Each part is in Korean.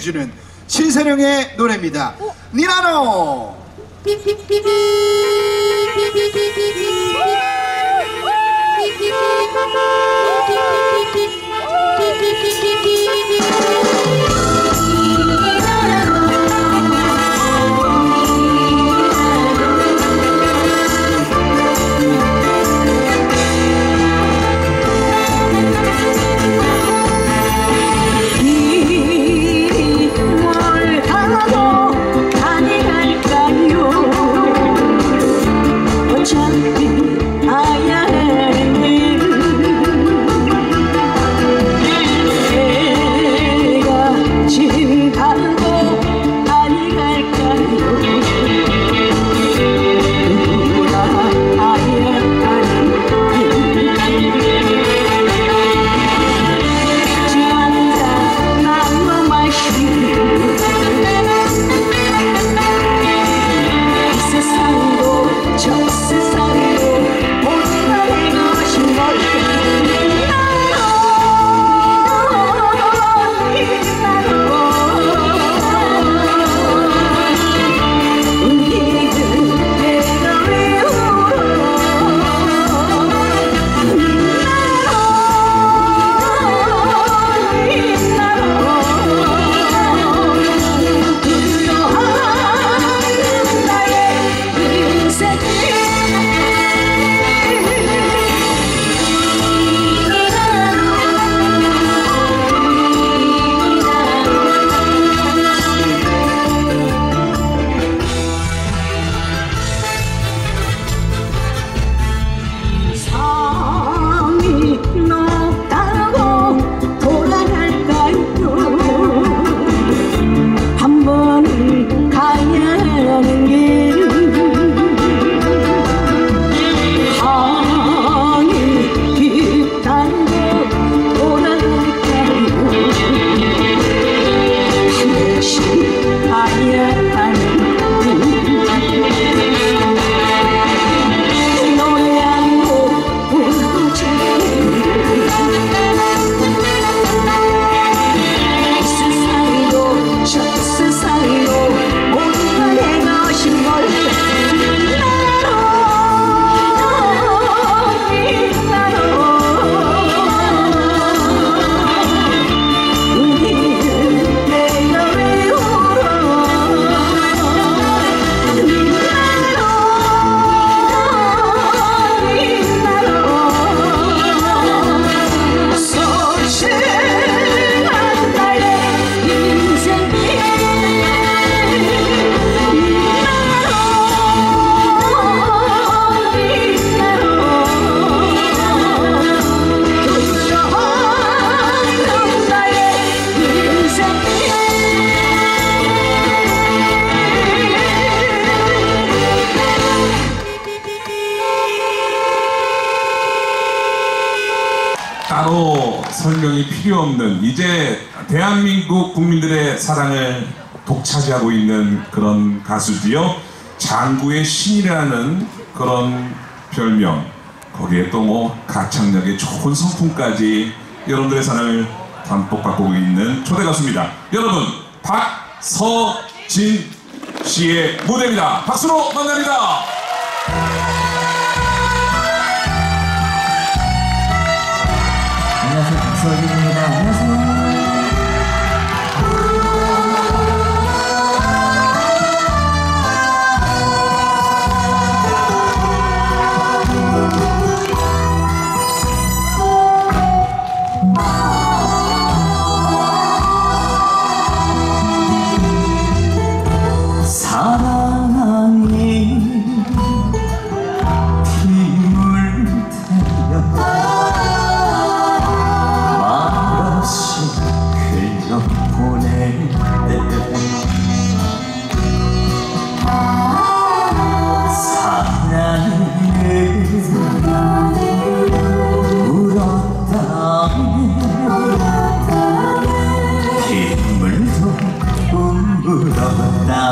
해주는 신세령의 노래입니다. 니나노! 설명이 필요 없는 이제 대한민국 국민들의 사랑을 독차지하고 있는 그런 가수지요. 장구의 신이라는 그런 별명 거기에 또 뭐 가창력의 좋은 성품까지 여러분들의 사랑을 담뿍 받고 있는 초대 가수입니다. 여러분 박서진 씨의 무대입니다. 박수로 만납니다. So you.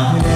울